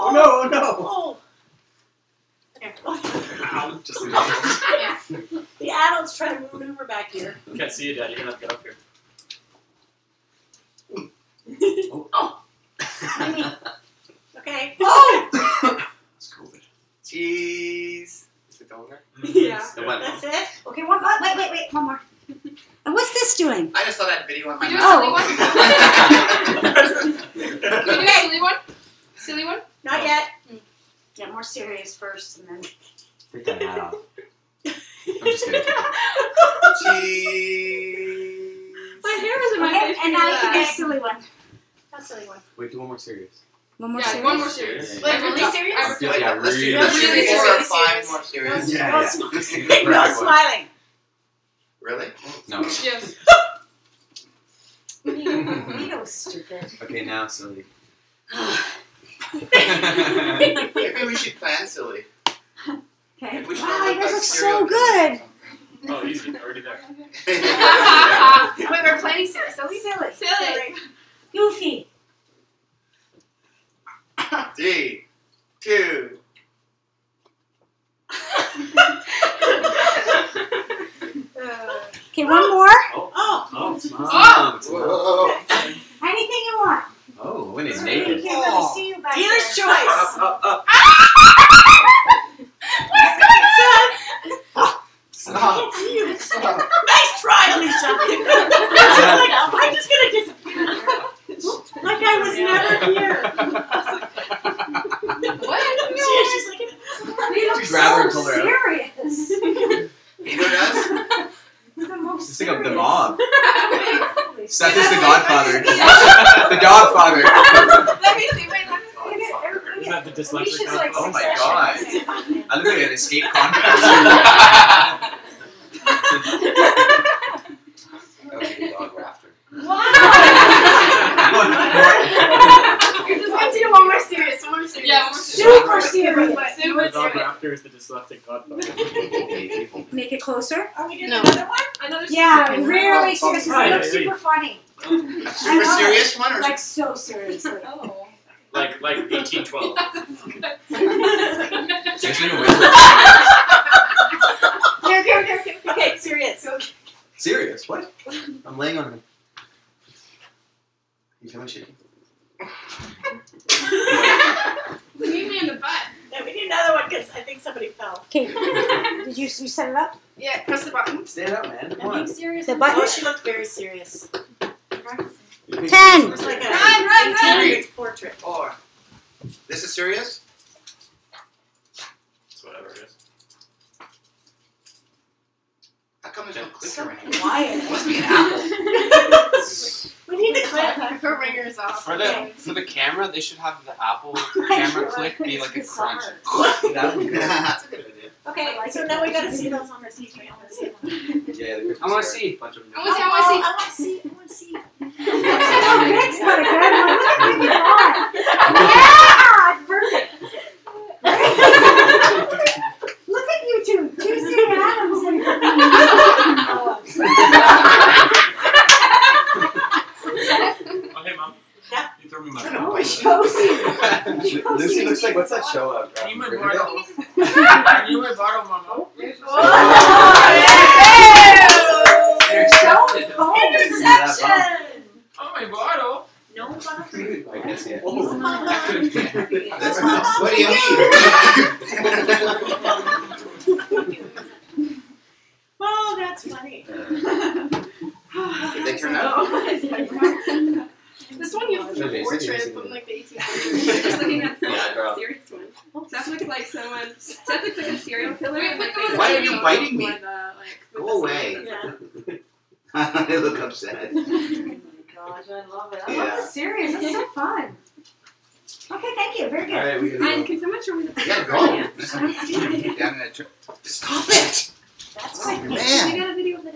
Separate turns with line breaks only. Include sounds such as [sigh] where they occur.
Oh no! No!
Oh. There.
Ow! Just.
Yeah.
The adults trying to maneuver back here.
Can't see you, Dad. You're gonna have to get up here. [laughs]
oh. Okay. Oh.
It's COVID.
Cheese. Is it over?
Yeah.
It went
That's it.
Okay, one more. Wait, wait, wait. One more. And what's this doing?
I just saw that video on my
Can you do a silly one? [laughs] Can you do a silly one? Silly one?
Not yet.
Get more serious first, and then.
Take that hat off. [laughs] I'm just kidding.
Cheese.
My hair is in my
Okay,
face.
and now you can
Okay.
get a silly one.
That's silly one.
Wait, do one more serious.
One more
Yeah,
serious.
one more serious.
Yeah,
Like,
yeah.
really
Really
serious?
serious?
Yeah, yeah,
let's do,
really
serious.
four or
Really
five more serious.
Yeah,
no
yeah.
smiling.
This [laughs] is
no smiling.
Really?
No. [laughs]
Yes. [laughs] [laughs]
Vito was stupid.
Okay, now silly.
Maybe we should plan silly.
Okay.
We should
Wow,
all
you
look
guys
like
look
serial
so good.
Oh, easy. Already there.
Wait, we're planning silly. Silly?
Silly.
Silly.
Goofy.
Three, two.
Uh,
Okay, one more.
oh.
Oh,
Oh!
Whoa.
Anything you want.
Oh, when he's
Sorry, we
naked.
can't really oh. see you back
Dealer's
there.
choice.
Up, up, up. Ah! [laughs]
I
Stop.
can't see you.
Stop.
Nice try, Alicia. [laughs] [laughs] I was like, I'm just gonna disappear. Like I was never here.
What?
She- she's like,
You look so
pull her out.
serious.
Peter does?
It's the most
Just think of the mob.
Holy
Seth is the Godfather. [laughs] the Godfather.
Let me see. Wait, let me see.
You have the dyslexic
Alicia's like
Oh my
god. [laughs]
I look like an escape convict.
That was a dog rafter.
Let's do one more serious. One more serious.
Yeah, we're
Super serious.
Super
The dog
serious.
raptor is the dyslexic godfather. [laughs]
Make it closer.
Are we doing
No.
another one?
Another
Yeah,
serious.
really serious. It
Right,
looks
right.
super funny.
A super serious one or
Like so seriously. [laughs]
Oh.
Like like 1812.
Jason even waits
Okay, okay, okay, okay. Okay, serious. Okay.
Serious? What? I'm laying on him. You feel my shaking? [laughs]
You need me in the butt.
Yeah, we need another one because I think somebody fell.
Okay. [laughs] Did you, you set it up?
Yeah, press the button.
Stand up, man. Come
I'm
on.
serious.
The button?
Oh, she looked very serious. It
Ten.
was like a
Run, run, run.
1800s portrait.
Four. This is serious?
It's whatever it is.
How come there's no clicker in it?
quiet.
Must be an apple. [laughs]
We need the clip. [laughs]
Her ringer's off.
For
Okay.
the for the camera, they should have the Apple camera click be like a crunch.
That would be cool.
That's a good idea.
Okay, so now we gotta see those on the TV. I wanna see them. [laughs]
Yeah, the Christmas
I want to
card.
see.
Bunch of oh,
I wanna see, I wanna see.
I wanna see. [laughs] I wanna see.
Nick's got a good one. Look at you on. Yeah, it's perfect. Look at you two. Tuesday Adams and
Oh hey mom.
Yeah.
You throw me my
Trying to
phone.
bite
Josie.
Lucy looks like what's that show of?
Can you my bottle? [laughs] You my bottle, mama?
You're accepted.
Interception.
Oh my bottle.
No one.
I guess yeah. [laughs]
That's what do you [laughs] mean?
Oh, that's funny.
Did they turn out?
This one you have
Should
a
they-
portrait
should they-
from like the 1800s. Just looking at the
Yeah, girl.
serious one. Seth looks like someone. Seth looks like a serial killer.
Wait,
like,
wait, why are you biting me?
with, uh, like,
Go away.
signs [laughs] and
Yeah.
they look upset. [laughs]
Oh my gosh, I love it. I
Yeah.
love the series. It's so fun. Okay, thank you. Very good.
Alright, we
stuff.
gotta
And
go.
can someone show me the
Yeah, go. Down in that Stop it!
That's
Oh,
quite
man.
We got a video of the